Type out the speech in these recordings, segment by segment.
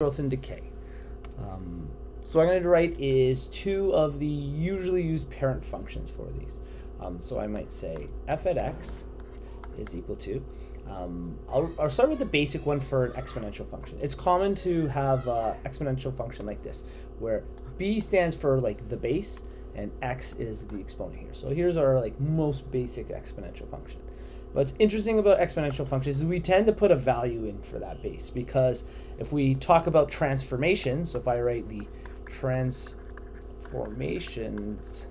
growth and decay. Um, so I'm going to write is two of the usually used parent functions for these. Um, so I might say f at x is equal to, um, I'll, I'll, start with the basic one for an exponential function. It's common to have an exponential function like this, where b stands for like the base and x is the exponent here. So here's our like most basic exponential function. What's interesting about exponential functions is we tend to put a value in for that base because if we talk about transformations, so if I write the transformations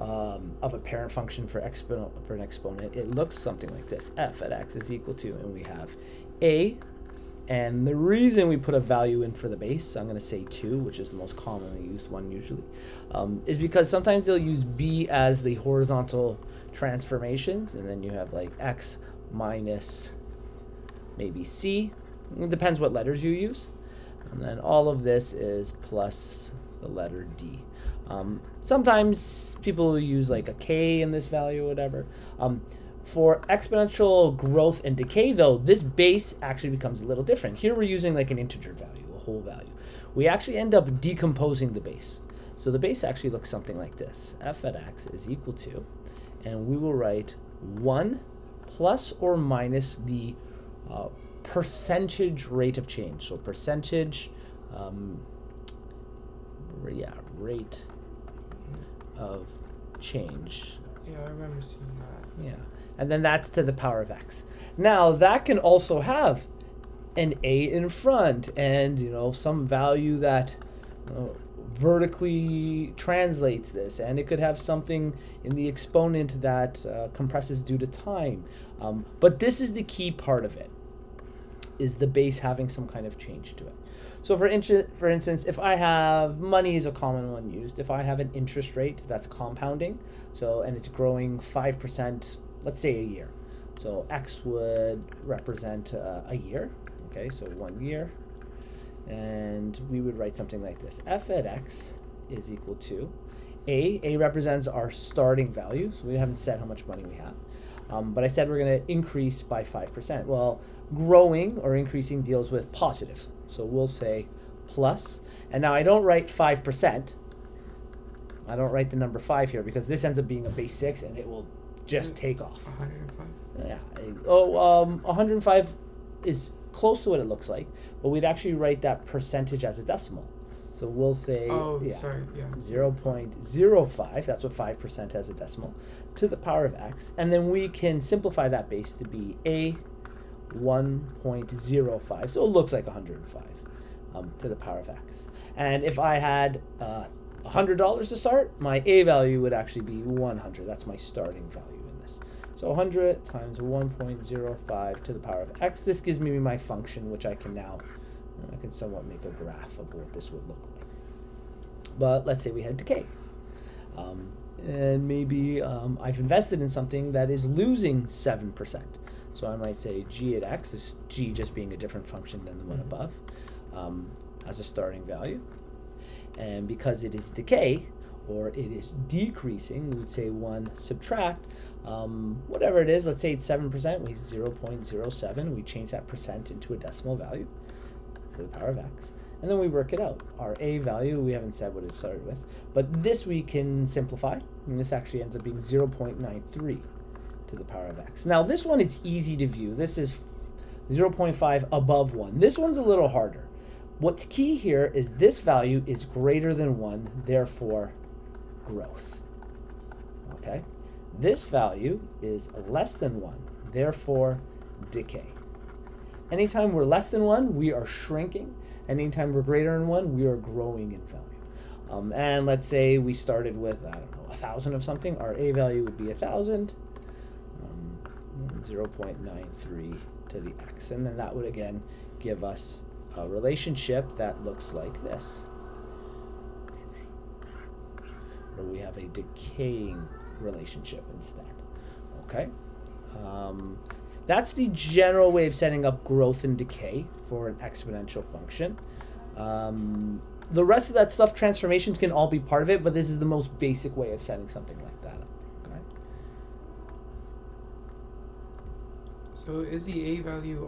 um, of a parent function for for an exponent, it looks something like this: f at x is equal to, and we have a, and the reason we put a value in for the base, I'm going to say two, which is the most commonly used one usually, um, is because sometimes they'll use b as the horizontal transformations, and then you have like x minus maybe c. It depends what letters you use, and then all of this is plus the letter d. Um, sometimes people use like a k in this value or whatever. Um, for exponential growth and decay, though, this base actually becomes a little different. Here we're using like an integer value, a whole value. We actually end up decomposing the base. So the base actually looks something like this. f at x is equal to, and we will write 1 plus or minus the uh, percentage rate of change. So percentage, um, yeah, rate of change. Yeah, I remember seeing that. Yeah. And then that's to the power of x. Now, that can also have an a in front and, you know, some value that uh, vertically translates this. And it could have something in the exponent that uh, compresses due to time. Um, but this is the key part of it, is the base having some kind of change to it. So for, for instance, if I have money is a common one used. If I have an interest rate that's compounding, so and it's growing 5%, let's say a year. So X would represent uh, a year. Okay, so one year. And we would write something like this. F at X is equal to A. A represents our starting value. So we haven't said how much money we have. Um, but I said we're going to increase by 5%. Well, growing or increasing deals with positive. So we'll say plus. And now I don't write 5%. I don't write the number 5 here because this ends up being a base 6 and it will just take off. 105? Yeah. Oh, um, 105 is close to what it looks like, but we'd actually write that percentage as a decimal. So we'll say oh, yeah, sorry, yeah. 0.05, that's what 5% as a decimal, to the power of x. And then we can simplify that base to be a 1.05. So it looks like 105 um, to the power of x. And if I had uh, $100 to start, my a value would actually be 100. That's my starting value in this. So 100 times 1.05 to the power of x. This gives me my function, which I can now, I can somewhat make a graph of what this would look like. But let's say we had decay. Um, and maybe um, I've invested in something that is losing 7%. So I might say g at x is g just being a different function than the one Mhm. above um, as a starting value. And because it is decay or it is decreasing, we would say 1 subtract um, whatever it is. Let's say it's 7%, we 0.07. We change that percent into a decimal value to the power of x. And then we work it out. Our a value, we haven't said what it started with, but this we can simplify. And this actually ends up being 0.93 to the power of x. Now this one it's easy to view. This is 0.5 above 1. This one's a little harder. What's key here is this value is greater than 1, therefore growth. Okay? This value is less than 1, therefore decay. Anytime we're less than 1, we are shrinking. Anytime we're greater than 1, we are growing in value. Um, and let's say we started with, I don't know, a 1,000 of something. Our A value would be a 1,000. Um, 0.93 to the x. And then that would again give us a relationship that looks like this. Where we have a decaying relationship instead. Okay? Um, that's the general way of setting up growth and decay for an exponential function. Um, the rest of that stuff, transformations can all be part of it, but this is the most basic way of setting something like that up. Okay? So is the A value